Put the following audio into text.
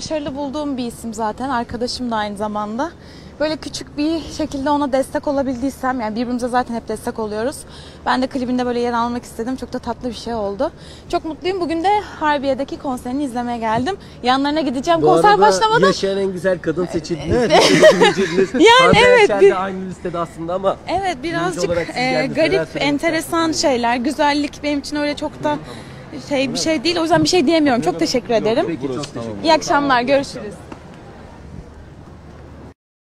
başarılı bulduğum bir isim zaten. Arkadaşım da aynı zamanda. Böyle küçük bir şekilde ona destek olabildiysem, yani birbirimize zaten hep destek oluyoruz. Ben de klibinde böyle yer almak istedim. Çok da tatlı bir şey oldu. Çok mutluyum. Bugün de Harbiye'deki konserini izlemeye geldim. Yanlarına gideceğim. Bu Konser arada başlamadan yaşayan en güzel kadın seçildiniz. Evet. Yani evet, bir- aynı listede aslında ama Evet birazcık e, garip, enteresan şeyler. Güzellik benim için öyle çok da şey bir şey değil. O yüzden bir şey diyemiyorum. Çok teşekkür ederim. İyi akşamlar. Görüşürüz.